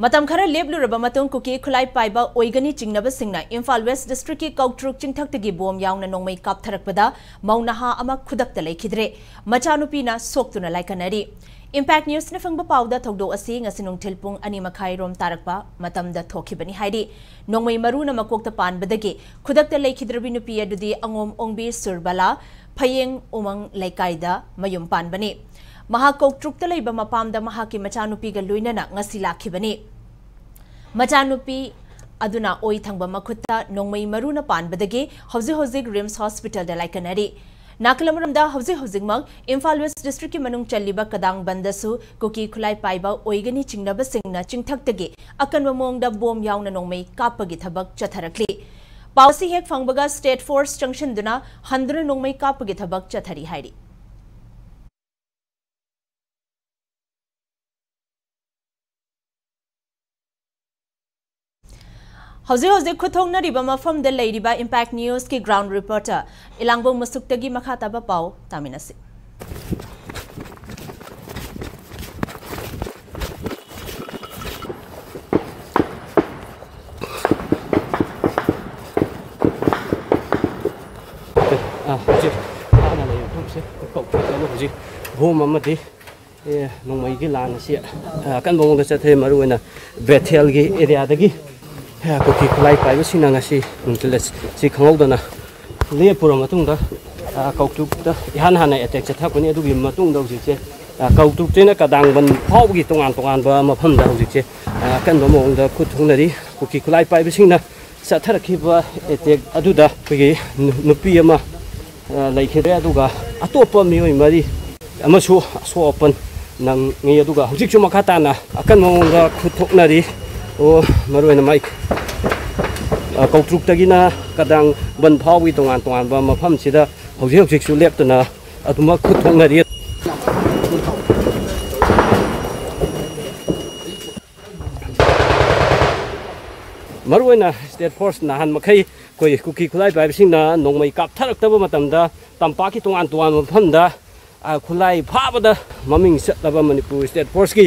ꯃꯇꯝ ꯈꯔ ꯂꯦꯞꯂꯨꯔꯕ ꯃꯇꯨꯡ ꯀꯨꯀꯤ ꯈꯨꯂꯥꯏ ꯄꯥꯏꯕ ꯑꯣꯏꯒꯅꯤ ꯆꯤꯡꯅꯕꯁꯤꯡꯅ ꯏꯝꯐꯥꯜ ꯋꯦꯁ ꯗꯤꯁꯇ꯭ꯔꯤꯛꯀꯤ ꯀꯧꯇ꯭ꯔꯨꯛ ꯆꯤꯡꯊꯛꯇꯒꯤ ꯕꯣꯝ ꯌꯥꯎꯅ ꯅꯣꯡꯃꯩ ꯀꯥꯞꯊꯔꯛꯄꯗ ꯃꯧꯅꯍꯥ ꯑꯃ ꯈꯨꯗꯛꯇ ꯂꯩꯈꯤꯗ꯭ꯔꯦ ꯃꯆꯥꯅꯨꯄꯤꯅ ꯁꯣꯛꯇꯨꯅ ꯂꯥꯏꯀꯠꯅꯔꯤ ꯏꯝꯄꯦꯛ ꯅ꯭ꯌꯨꯁꯅ ꯐꯪꯕ ꯄꯥꯎꯗ ꯊꯧꯗꯣꯛ ꯑꯁꯤ ꯉꯁꯤ ꯅꯨꯡꯊꯤꯜ ꯄꯨꯡ ꯑꯅꯤ ꯃꯈꯥꯏꯔꯣꯝ ꯇꯥꯔꯛꯄ ꯃꯇꯝꯗ ꯊꯣꯛꯈꯤꯕꯅꯤ ꯍꯥꯏꯔꯤ ꯅꯣꯡꯃꯩ ꯃꯔꯨꯅ ꯃꯀꯣꯛꯇ ꯄꯥꯟꯕꯗꯒꯤ ꯈꯨꯗꯛꯇ ꯂꯩꯈꯤꯗ꯭ꯔꯕꯤ ꯅꯨꯄꯤ ꯑꯗꯨꯗꯤ ꯑꯉꯣꯝ ꯑꯣꯡꯕꯤ ꯁꯨꯔꯕꯂꯥ ꯐꯌꯦꯡ ꯎꯃꯪ ꯂꯩꯀꯥꯏꯗ ꯃꯌꯨꯝ ꯄꯥꯟꯕꯅꯤ ꯃꯍꯥꯛ ꯀꯧꯇ꯭ꯔꯨꯛꯇ ꯂꯩꯕ ꯃꯄꯥꯝꯗ ꯃꯍꯥꯛꯀꯤ ꯃꯆꯥꯅꯨꯄꯤꯒ ꯂꯣꯏꯅꯅ ꯉꯁꯤ ꯂꯥꯛꯈꯤꯕꯅꯤ मचानुपी अदुना ओय थंगब मखुत नोंमई मरुना पानबदगे रिम्स हॉस्पिटल लाइकनरी नाकलमरम दा हौजि हौजिंग वेस्ट डिस्ट्रिक्ट की मनुंग चल्लीब कदांग बंदसु कुकी खुलाई पाइब ओयगनी चिंगनब सिंगना चिंगथकतगे अकनब मोंग बोम याउन नोंमई कापगी थबक चथरकली पावसी हेक फंगबगा स्टेट फोर्स जंक्शन दुना हंद्र नोंमई कापगी चथरी ꯍꯧꯖꯤꯛ ꯍꯧꯖꯤꯛ ꯈꯨꯊꯣꯡꯅꯔꯤꯕ ꯃꯐꯝꯗ ꯂꯩꯔꯤꯕ ꯏꯝꯄꯦꯛ ꯅ꯭ꯌꯨꯁꯀꯤ ꯒ꯭ꯔꯥꯎꯟ ꯔꯤꯄꯣꯔꯇꯔ ꯏꯂꯥꯡꯕꯣꯡ ꯃꯁꯨꯛꯇꯒꯤ ꯃꯈꯥ ꯇꯥꯕ ꯄꯥꯎ ꯇꯥꯃꯤꯟꯅꯁꯤ ꯍꯣꯝ ꯑꯃꯗꯤ ꯅꯣꯡꯃꯩꯒꯤ ꯂꯥꯟ ꯑꯁꯤ ꯑꯀꯟꯕ ꯃꯑꯣꯡꯗ ꯆꯠꯊꯩ ꯃꯔꯨꯑꯣꯏꯅ ꯕꯦꯊꯦꯜꯒꯤ ꯑꯦꯔꯤꯌꯥꯗꯒꯤ koki lai pai ba sina ngasi nungtil si khangol dana theo cái này da kautuk da ihan hana attack cha cầu ni trên gi matung da usi che kautuk chena kadang ban phau gi tongan tongan ba ma pham da usi che kan ba thùng này đi thung nari koki lai pai ba sina sa thar khi đó ba attack adu da kogi nupi ama lai khe da adu ga atopa mi oi mari ama su so open nang ngi mà ga hujik chu makata na akan mong da thùng này đi o marwe à, na mic câu trục ta gina kadang ban phao wi tongan tongan ba ma pham sida hojik hojik su lep tana atuma khut thong na riet marwe na state force na han makai koi kuki khulai bai sing na nongmai kap tharak ta ba matam da tampa ki tongan tongan ma pham da à, khulai pha ba da maming sat da ba manipur state force ki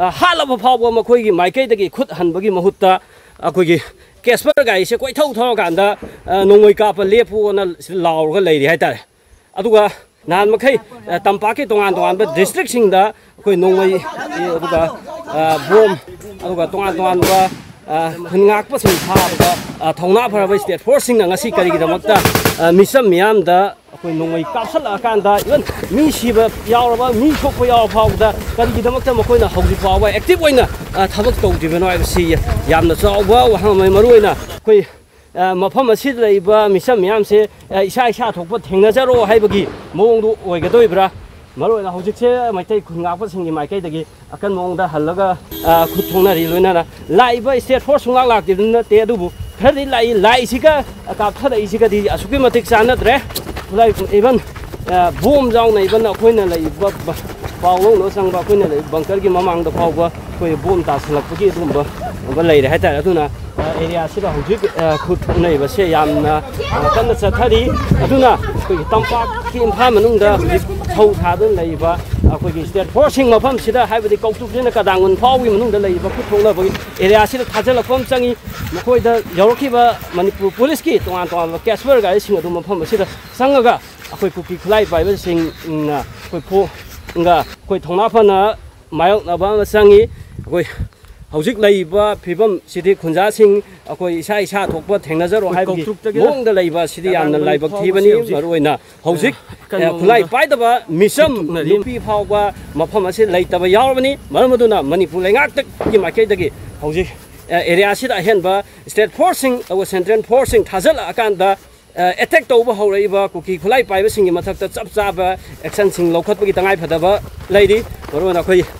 हालब फाव मखोई माइकई खुद हनबी महुत अखोई कैसपर गाड़ी से कोई थौ थौ कान नोई काप लेपूना लागर लेर नहान मखई तंपा के तोान तोान डिस्ट्रिक अखोई नोई बोम तोान तोान हिंगाप थौना फरब स्टेट फोर्स करीगद मिसम मैमद 会弄为夹塞啦，干的，因为米师不要了吧，米叔不要抛的。但伊他妈怎么可能猴子抛歪？active 歪呢？啊，他妈狗这边歪的是也也蛮少我还没没撸呢。可以，没抛没吃的，伊吧，米叔米阿姆说，一下一下都不停的在罗还不给。猫都喂个多不啦？没撸呢，猴子些，我猜看阿婆是伊买个伊的，阿肯猫的哈那个，啊，裤筒那里撸呢啦。来吧，伊些火鼠那啦，伊种的，逮到不？反正来来伊些个，啊，差不多伊些个，伊只阿叔伊们提个安逸。lai even boom jong này vẫn là khuyên là lại bao lâu nữa sang bao khuyên là lại bằng cái mà mang được bao qua khuyên boom ta sẽ là cái gì đó vẫn lấy để hết tại đó thôi nè à, area sẽ là hụt khu thung này và sẽ làm cần à, à, là sẽ thay đi đó na nè khuyên tâm pháp khi tham mà nung đó ꯃꯊꯧ ꯊꯥꯗꯨꯅ ꯂꯩꯔꯤꯕ ꯑꯩꯈꯣꯏꯒꯤ ꯏꯁꯇꯦꯠ ꯐꯣꯔꯁꯁꯤꯡ ꯃꯐꯝꯁꯤꯗ ꯍꯥꯏꯕꯗꯤ ꯀꯧꯇꯨꯛꯁꯤꯅ ꯀꯗꯥꯡꯒꯨꯟ ꯐꯥꯎꯕꯒꯤ ꯃꯅꯨꯡꯗ ꯂꯩꯔꯤꯕ ꯈꯨꯠ ꯊꯣꯛꯅꯕꯒꯤ ꯑꯦꯔꯤꯌꯥꯁꯤꯗ ꯊꯥꯖꯤꯜꯂꯛꯄ ꯑꯃ ꯆꯪꯉꯤ ꯃꯈꯣꯏꯗ ꯌꯧꯔꯛꯈꯤꯕ ꯃꯅꯤꯄꯨꯔ ꯄꯨꯂꯤꯁꯀꯤ ꯇꯣꯉꯥꯟ ꯇꯣꯉꯥꯟꯕ ꯀꯦꯁꯋꯔ ꯒꯥꯔꯤꯁꯤꯡ ꯑꯗꯨ ꯃꯐꯝ ꯑꯁꯤꯗ ꯆꯪꯉꯒ ꯑꯩꯈꯣꯏ ꯀꯨꯀꯤ ꯈꯨꯠꯂꯥꯏ ꯄꯥꯏꯕꯁꯤꯡꯅ ꯑꯩꯈꯣꯏ ꯐꯣꯡꯒ ꯑꯩꯈꯣꯏ ꯊꯧꯅꯥ ꯐꯅ ꯃꯥꯌꯣꯛꯅꯕ ꯑꯃ ꯆꯪꯉꯤ ꯑꯩꯈꯣꯏ हजुर फिबसिङ अेनजर यहाँ लिने होला पैदव मिचमी फा मेत मनाइकै हजिक एरियास अहे स्टेट फर्स सेन्ट्रेल फर्स एटेक्की खुला पैसक चाचा एक्सन तयारी अ